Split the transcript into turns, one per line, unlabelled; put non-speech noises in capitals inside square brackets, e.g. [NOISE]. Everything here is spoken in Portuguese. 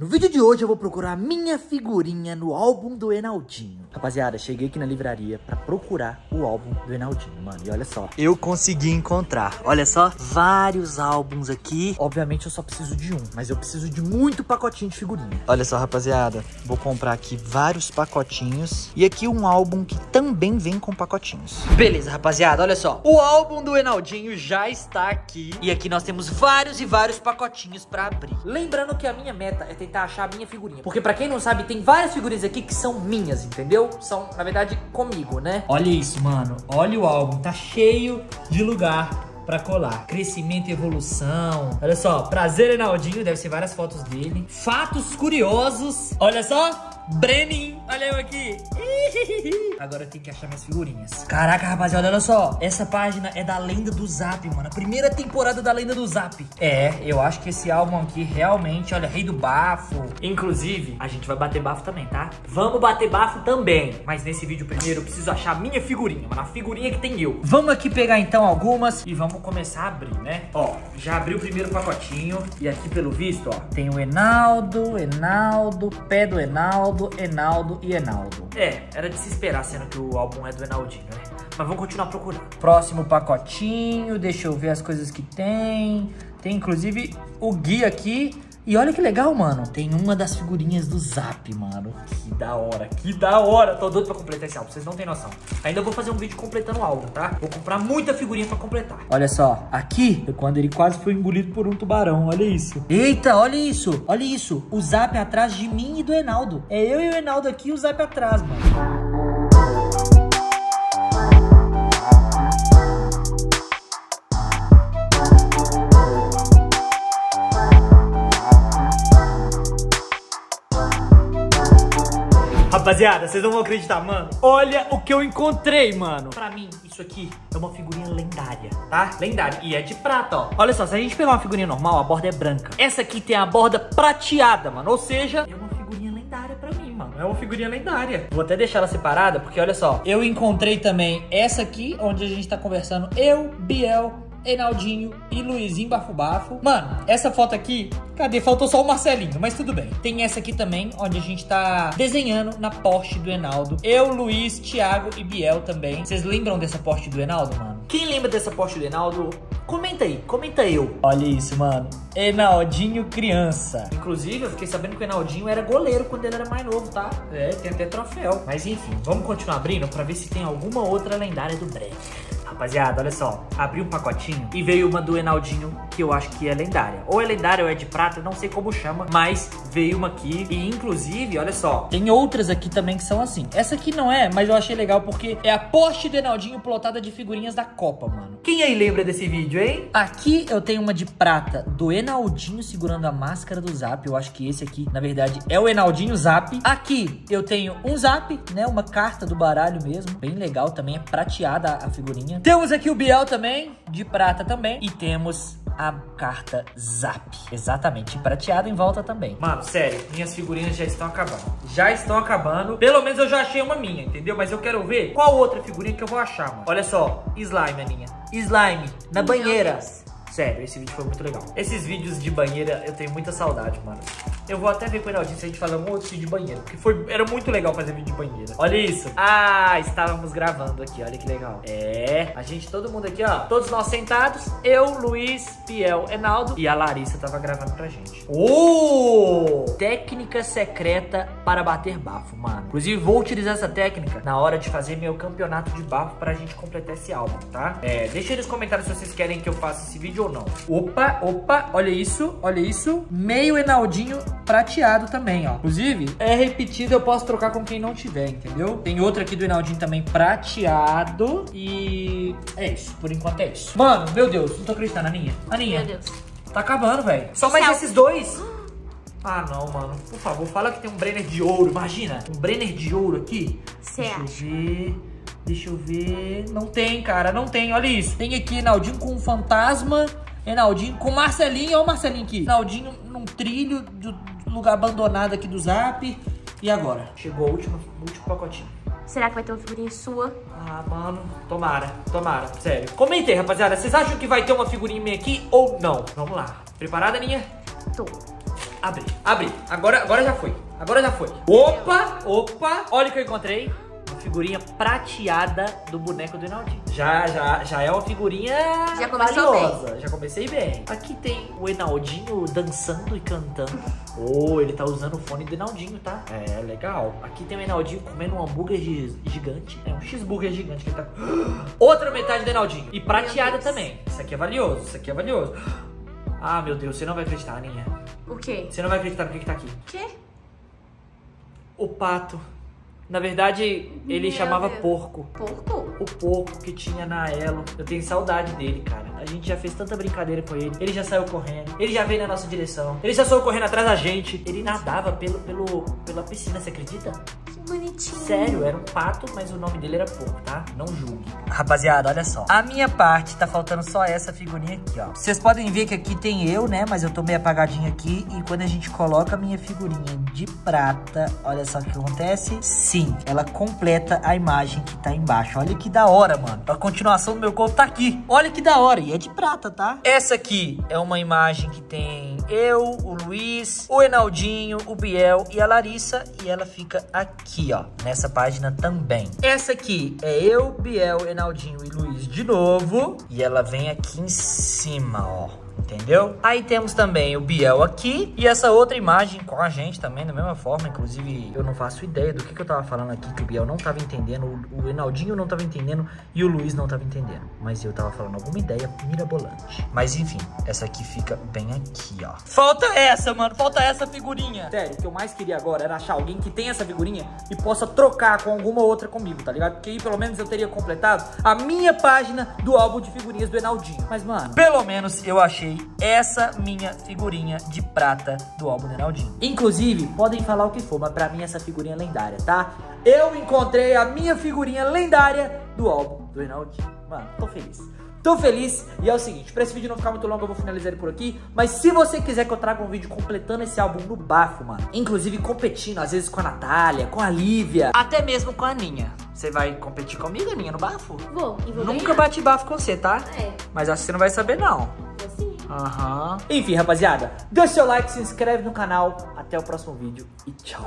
No vídeo de hoje eu vou procurar minha figurinha no álbum do Enaldinho. Rapaziada, cheguei aqui na livraria pra procurar o álbum do Enaldinho, mano. E olha só, eu consegui encontrar. Olha só, vários álbuns aqui. Obviamente eu só preciso de um, mas eu preciso de muito pacotinho de figurinha. Olha só, rapaziada, vou comprar aqui vários pacotinhos. E aqui um álbum que também vem com pacotinhos. Beleza, rapaziada, olha só. O álbum do Enaldinho já está aqui. E aqui nós temos vários e vários pacotinhos pra abrir. Lembrando que a minha meta é tentar achar a minha figurinha. Porque pra quem não sabe, tem várias figurinhas aqui que são minhas, entendeu? São, na verdade, comigo, né? Olha isso, mano. Olha o álbum. Tá cheio de lugar pra colar. Crescimento e evolução. Olha só, prazer Enaldinho, deve ser várias fotos dele. Fatos curiosos. Olha só, Brenin, olha eu aqui. [LAUGHS] Agora eu tenho que achar minhas figurinhas. Caraca, rapaziada, olha só. Essa página é da Lenda do Zap, mano. A primeira temporada da Lenda do Zap. É, eu acho que esse álbum aqui realmente, olha, Rei do Bafo. Inclusive, a gente vai bater bafo também, tá? Vamos bater bafo também. Mas nesse vídeo primeiro eu preciso achar minha figurinha, mano. A figurinha que tem eu. Vamos aqui pegar então algumas e vamos começar a abrir, né? Ó, já abri o primeiro pacotinho. E aqui, pelo visto, ó, tem o Enaldo, Enaldo, pé do Enaldo. Enaldo e Enaldo. É, era de se esperar, sendo que o álbum é do Enaldinho, né? Mas vamos continuar procurando. Próximo pacotinho, deixa eu ver as coisas que tem. Tem inclusive o guia aqui. E olha que legal, mano. Tem uma das figurinhas do Zap, mano. Que da hora, que da hora. Tô doido pra completar esse álbum, vocês não tem noção. Ainda vou fazer um vídeo completando o álbum, tá? Vou comprar muita figurinha pra completar. Olha só, aqui é quando ele quase foi engolido por um tubarão, olha isso. Eita, olha isso, olha isso. O Zap atrás de mim e do Enaldo. É eu e o Enaldo aqui e o Zap atrás, mano. Rapaziada, vocês não vão acreditar, mano. Olha o que eu encontrei, mano. Pra mim, isso aqui é uma figurinha lendária, tá? Lendária. E é de prata, ó. Olha só, se a gente pegar uma figurinha normal, a borda é branca. Essa aqui tem a borda prateada, mano. Ou seja, é uma figurinha lendária pra mim, mano. É uma figurinha lendária. Vou até deixar ela separada, porque olha só. Eu encontrei também essa aqui, onde a gente tá conversando. Eu, Biel, Enaldinho e Luizinho Bafo Bafo. Mano, essa foto aqui, cadê? Faltou só o Marcelinho, mas tudo bem. Tem essa aqui também, onde a gente tá desenhando na Porsche do Enaldo. Eu, Luiz, Thiago e Biel também. Vocês lembram dessa Porsche do Enaldo, mano? Quem lembra dessa Porsche do Enaldo? Comenta aí, comenta eu. Olha isso, mano. Enaldinho criança. Inclusive, eu fiquei sabendo que o Enaldinho era goleiro quando ele era mais novo, tá? É, tem até troféu. Mas enfim, vamos continuar abrindo pra ver se tem alguma outra lendária do break. Rapaziada, olha só. Abri um pacotinho e veio uma do Enaldinho que eu acho que é lendária. Ou é lendária ou é de prata, não sei como chama, mas veio uma aqui. E inclusive, olha só, tem outras aqui também que são assim. Essa aqui não é, mas eu achei legal porque é a Porsche do Enaldinho plotada de figurinhas da Copa, mano. Quem aí lembra desse vídeo, hein? Aqui eu tenho uma de prata do Enaldinho segurando a máscara do Zap. Eu acho que esse aqui, na verdade, é o Enaldinho Zap. Aqui eu tenho um Zap, né? Uma carta do baralho mesmo. Bem legal também, é prateada a figurinha. Temos aqui o Biel também, de prata também. E temos a carta Zap. Exatamente, prateado em volta também. Mano, sério, minhas figurinhas já estão acabando. Já estão acabando. Pelo menos eu já achei uma minha, entendeu? Mas eu quero ver qual outra figurinha que eu vou achar, mano. Olha só, slime, minha. Slime, na banheira. Sério, esse vídeo foi muito legal. Esses vídeos de banheira eu tenho muita saudade, mano. Eu vou até ver com o Enaldinho se a gente fazer um outro vídeo de banheiro. Porque foi, era muito legal fazer vídeo de banheira. Olha isso. Ah, estávamos gravando aqui. Olha que legal. É, a gente, todo mundo aqui, ó. Todos nós sentados. Eu, Luiz, Piel, Enaldo. E a Larissa tava gravando pra gente. Oh! Técnica secreta para bater bafo, mano. Inclusive, vou utilizar essa técnica na hora de fazer meu campeonato de bafo pra gente completar esse álbum, tá? É, deixa aí nos comentários se vocês querem que eu faça esse vídeo ou não. Opa, opa, olha isso, olha isso. Meio Enaldinho prateado também, ó. Inclusive, é repetido, eu posso trocar com quem não tiver, entendeu? Tem outra aqui do Enaldinho também prateado e... É isso, por enquanto é isso. Mano, meu Deus, não tô acreditando, Aninha. Aninha.
Meu Deus.
Tá acabando, velho. Só mais
Selfie.
esses dois? Ah, não, mano. Por favor, fala que tem um Brenner de ouro. Imagina, um Brenner de ouro aqui.
Cê
Deixa eu ver. Deixa eu ver. Não tem, cara. Não tem. Olha isso. Tem aqui Enaldinho com um fantasma. Enaldinho com Marcelinho. Olha o Marcelinho aqui. Enaldinho num trilho do lugar abandonado aqui do Zap. E agora? Chegou o último, o último pacotinho.
Será que vai ter uma figurinha sua?
Ah, mano, tomara, tomara, sério. Comentei, rapaziada, vocês acham que vai ter uma figurinha minha aqui ou não? Vamos lá. Preparada, Aninha?
Tô.
Abri, abri. Agora, agora já foi. Agora já foi. Opa, opa. Olha o que eu encontrei. Figurinha prateada do boneco do Enaldinho. Já, já, já é uma figurinha
Já
valiosa. Já comecei bem. Aqui tem o Enaldinho dançando e cantando. [LAUGHS] Oh, ele tá usando o fone do Enaldinho, tá? É, legal. Aqui tem o Enaldinho comendo um hambúrguer gi- gigante. É um cheeseburger gigante que ele tá... [GASPS] Outra metade do Enaldinho. E prateada também. Isso aqui é valioso, isso aqui é valioso. Ah, meu Deus, você não vai acreditar, Aninha.
O quê?
Você não vai acreditar no que, que tá aqui.
O quê?
O pato. Na verdade, ele
Meu
chamava
Deus.
porco.
Porco?
O porco que tinha na Elo. Eu tenho saudade dele, cara. A gente já fez tanta brincadeira com ele. Ele já saiu correndo. Ele já veio na nossa direção. Ele já saiu correndo atrás da gente. Ele nadava pelo, pelo, pela piscina, você acredita?
Bonitinho.
Sério, era um pato, mas o nome dele era porco, tá? Não julgue. Rapaziada, olha só. A minha parte tá faltando só essa figurinha aqui, ó. Vocês podem ver que aqui tem eu, né? Mas eu tô meio apagadinho aqui. E quando a gente coloca a minha figurinha de prata, olha só o que acontece. Sim, ela completa a imagem que tá embaixo. Olha que da hora, mano. A continuação do meu corpo tá aqui. Olha que da hora. E é de prata, tá? Essa aqui é uma imagem que tem eu, o Luiz, o Enaldinho, o Biel e a Larissa. E ela fica aqui, ó, nessa página também. Essa aqui é eu, Biel, Enaldinho e Luiz de novo. E ela vem aqui em cima, ó. Entendeu? Aí temos também o Biel aqui e essa outra imagem com a gente também, da mesma forma. Inclusive, eu não faço ideia do que, que eu tava falando aqui, que o Biel não tava entendendo, o, o Enaldinho não tava entendendo e o Luiz não tava entendendo. Mas eu tava falando alguma ideia mirabolante. Mas enfim, essa aqui fica bem aqui, ó. Falta essa, mano. Falta essa figurinha. Sério, o que eu mais queria agora era achar alguém que tenha essa figurinha e possa trocar com alguma outra comigo, tá ligado? Porque aí pelo menos eu teria completado a minha página do álbum de figurinhas do Enaldinho. Mas, mano, pelo menos eu achei essa minha figurinha de prata do álbum do Enaldinho. Inclusive, podem falar o que for, mas pra mim essa figurinha é lendária, tá? Eu encontrei a minha figurinha lendária do álbum do Enaldinho. Mano, tô feliz. Tô feliz e é o seguinte, pra esse vídeo não ficar muito longo eu vou finalizar ele por aqui Mas se você quiser que eu traga um vídeo completando esse álbum no bafo, mano Inclusive competindo, às vezes com a Natália, com a Lívia Até mesmo com a Aninha Você vai competir comigo, Aninha, no bafo?
Vou. E vou
Nunca
ganhar.
bate bafo com você, tá?
É.
Mas acho que você não vai saber não Aham. Enfim, rapaziada, deixa seu like, se inscreve no canal. Até o próximo vídeo e tchau